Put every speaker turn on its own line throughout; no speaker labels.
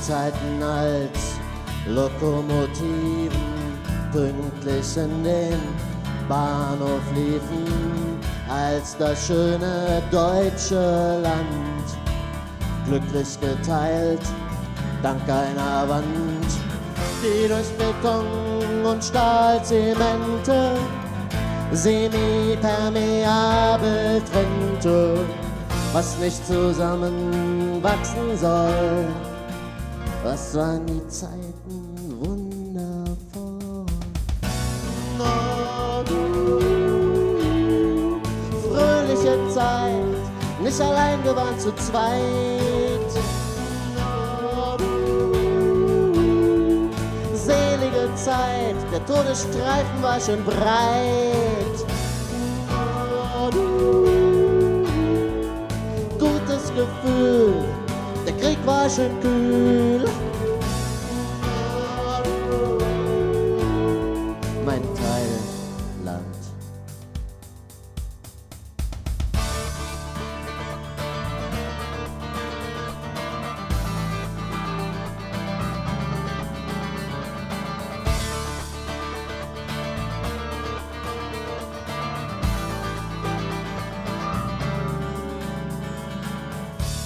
Zeiten als Lokomotiven pünktlich in den Bahnhof liefen, als das schöne deutsche Land glücklich geteilt, dank einer Wand, die durch Beton und Stahlzemente semipermeabel trennte, was nicht zusammenwachsen soll. Was waren die Zeiten wundervoll? Oh, du, fröhliche Zeit, nicht allein, wir waren zu zweit. Oh, du, selige Zeit, der Todesstreifen war schon breit. Oh, du, gutes Gefühl, der Krieg war schön kühl.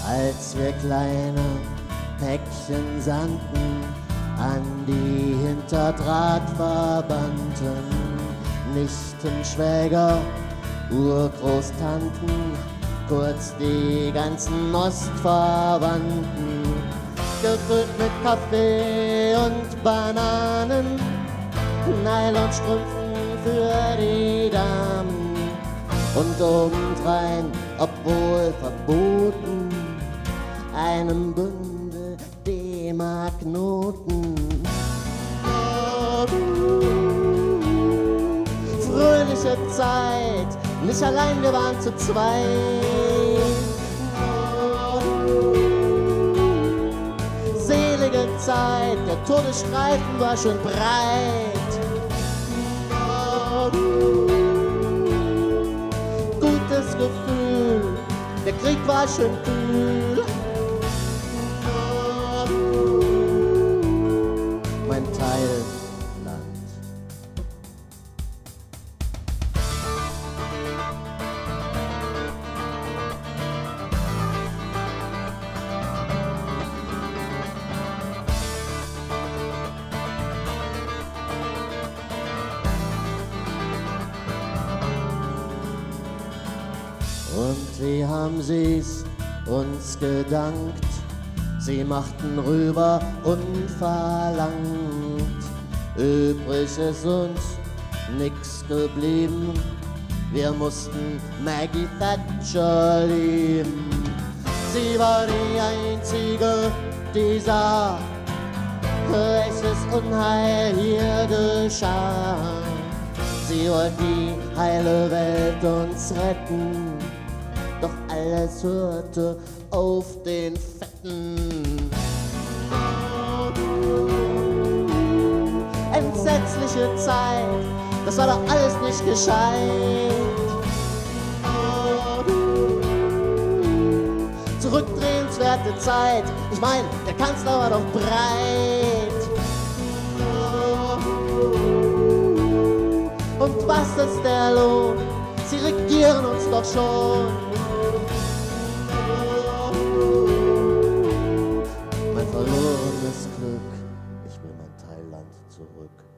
Als wir kleine Päckchen sandten an die Hinterdrahtverbannten, Nichten, Schwäger, Urgroßtanten, kurz die ganzen Ostverwandten, gefüllt mit Kaffee und Bananen, Nylonstrümpfen für die Damen und obendrein, obwohl verboten, einem Bündel D-Mark-Noten. Fröhliche Zeit, nicht allein, wir waren zu zweit. Selige Zeit, der Todesstreifen war schon breit. Oh, gutes Gefühl, der Krieg war schön kühl. Und wie haben sie's uns gedankt? Sie machten rüber unverlangt. Übrig ist uns nix geblieben. Wir mussten Maggie Thatcher lieben. Sie war die einzige, die sah, welches Unheil hier geschah. Sie wollte die heile Welt uns retten, doch alles hörte auf den Fetten. Entsetzliche Zeit, das war doch alles nicht gescheit. Zurückdrehenswerte Zeit, ich mein, der Kanzler war doch breit. Und was ist der Lohn? Sie regieren uns doch schon. Verlorenes Glück, ich will mein Thailand zurück.